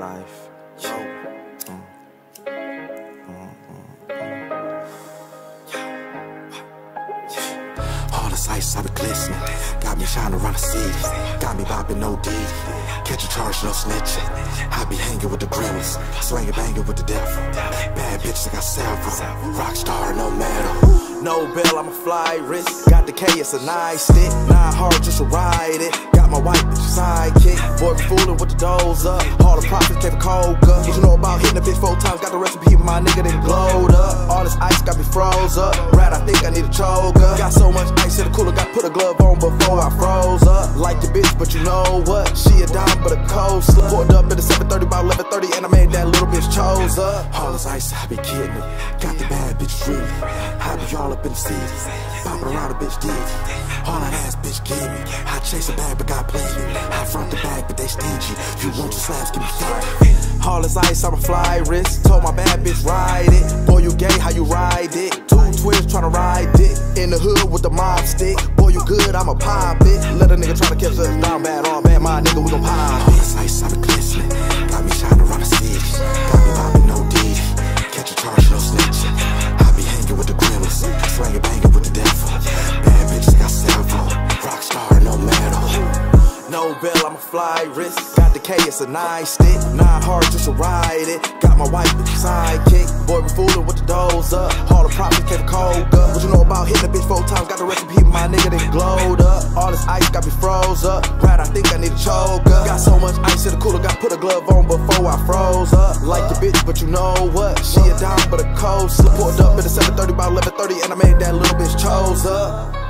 life. Mm. All this ice, I be glistening. Got me shining around the city. Got me bopping no D. Catch a charge, no snitching. I be hanging with the grimmest. Swinging, banging with the devil. Bad bitches, I got several. Rockstar, no medal. No bell, I'm a flight risk. Got the K, it's a nice stick. Nine hard just to ride it. Boy, be fooling with the doors up. All the profits came from coca. What you know about hitting a bitch four times? Got the recipe, my nigga, then glowed up. All this ice got me froze up. Brad, I think I need a choker. Got so much ice in the cooler, got put a glove on before I froze up. Like the bitch, but you know what? She a dime, but a cold slut. Pulled up at the 730 by 1130, and I made that little bitch chose up. All this ice, I be kidding. Got the bad bitch really. I be all up in the city. Bopping around a bitch did. All that ass bitch give me. I chase a bag, but got plenty. I front the bag, but they stingy. You want your slabs, give me 50. All this ice, I'm a flight risk. Told my bad bitch, ride it. Boy, you gay, how you ride it? Two twins tryna ride it. In the hood with the mob stick. Boy, you good, I'ma pop it. Let a nigga try to catch us down bad on bad, my nigga, we gon' pop All it. this ice, I be glistening. Got me shining around the city. Got me bopping no D. Catch a charge, no snitching. I be hanging with the grimmest. Swinging, banging with devil. Bad bitches, got several. Rockstar, no medal. No bell, I'm a flight risk. Got the K, it's a nice stick. Nine hard just to ride it. Got my white bitch sidekick. Boy, we fooling with the doors up. All the profits came cold coca. What you know about hitting a bitch four times? Got the recipe, my nigga, then glowed up. All this ice got me froze up think I need a choker. Got so much ice in the cooler, got put a glove on before I froze up. Like the bitch, but you know what? She a dime, but the cold. Pulled up at the 730, about 1130, and I made that little bitch chose up.